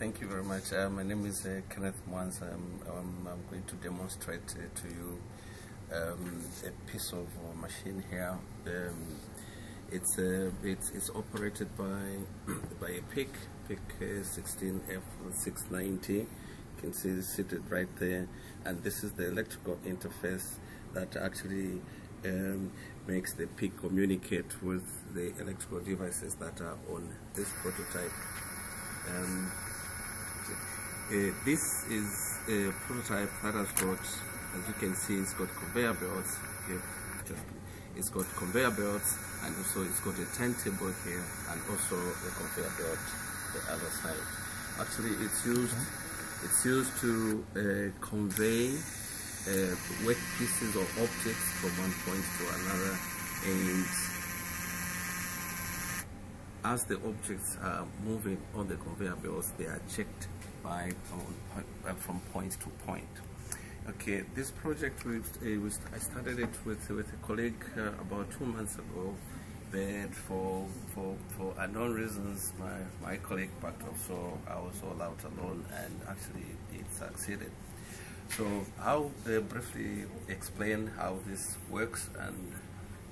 Thank you very much. Uh, my name is uh, Kenneth Mwansa. Um, um, I'm going to demonstrate uh, to you um, a piece of machine here. Um, it's, uh, it's, it's operated by by a PIC, PIC 16F690. You can see it's seated right there, and this is the electrical interface that actually um, makes the PIC communicate with the electrical devices that are on this prototype. Uh, this is a prototype that has got, as you can see, it's got conveyor belts. It's got conveyor belts, and also it's got a turntable here, and also a conveyor belt the other side. Actually, it's used, it's used to uh, convey uh, work pieces or objects from one point to another, and as the objects are moving on the conveyor belts, they are checked by from, from point to point. Okay, this project uh, I started it with with a colleague uh, about two months ago, but for for for unknown reasons, my my colleague backed off, so I was all out alone, and actually it succeeded. So I'll uh, briefly explain how this works and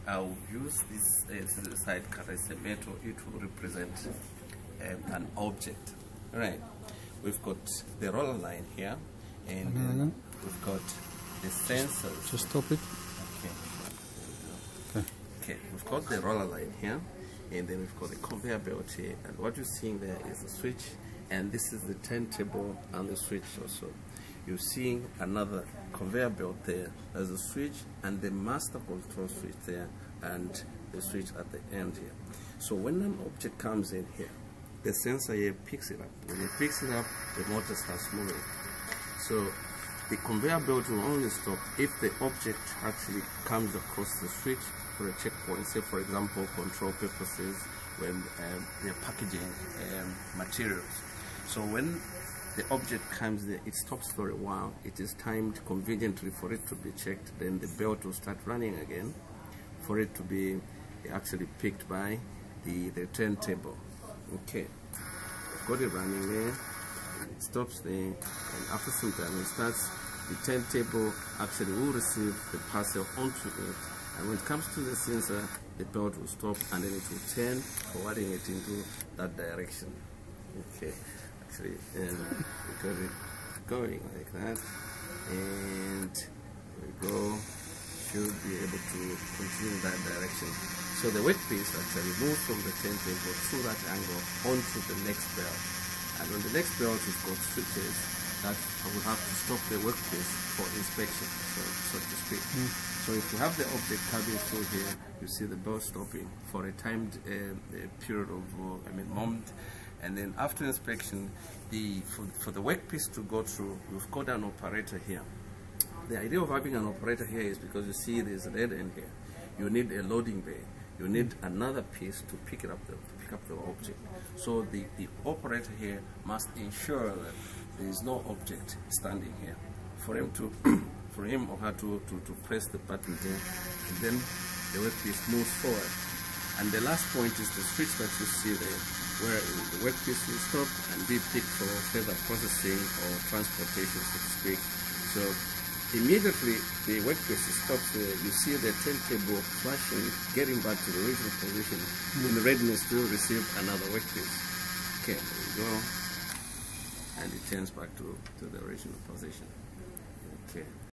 I'll use this uh, side cutter as a metal, it will represent um, an object. Right. We've got the roller line here, and uh, we've got the sensors. Just stop it. Okay. Okay. Okay, we've got the roller line here, and then we've got the conveyor belt here, and what you're seeing there is the switch, and this is the turntable and the switch also. You're seeing another conveyor belt there. There's a switch and the master control switch there, and the switch at the end here. So when an object comes in here, the sensor here picks it up. When it picks it up, the motor starts moving. So the conveyor belt will only stop if the object actually comes across the switch for a checkpoint, say for example control purposes when um, they're packaging um, materials. So when the object comes there, it stops for a while, it is timed conveniently for it to be checked, then the belt will start running again for it to be actually picked by the, the turntable. Okay, got it running there, it stops there, and after some time it starts, the turntable actually will receive the parcel onto it, and when it comes to the sensor, the belt will stop and then it will turn, forwarding it into that direction. Okay, actually, um, we got it going like that, and we go, should be able to continue in that direction. So the workpiece actually moves from the turntable through that angle onto the next belt. And on the next belt, we've got switches that will have to stop the workpiece for inspection, so, so to speak. Mm. So if you have the object coming through here, you see the belt stopping for a timed uh, period of, uh, I mean, moment. And then after inspection, the for, for the workpiece to go through, we've got an operator here. The idea of having an operator here is because you see there's a red end here. You need a loading bay. You need another piece to pick it up, the, to pick up the object. So the, the operator here must ensure that there is no object standing here. For him to, for him or her to, to, to press the button here, and then the workpiece moves forward. And the last point is the switch that you see there, where the workpiece will stop and be picked for further processing or transportation, so to speak. So immediately the workpiece stops there, you see the turntable flashing, getting back to the original position in the readiness to receive another workpiece. Okay, there you go. And it turns back to, to the original position. Okay.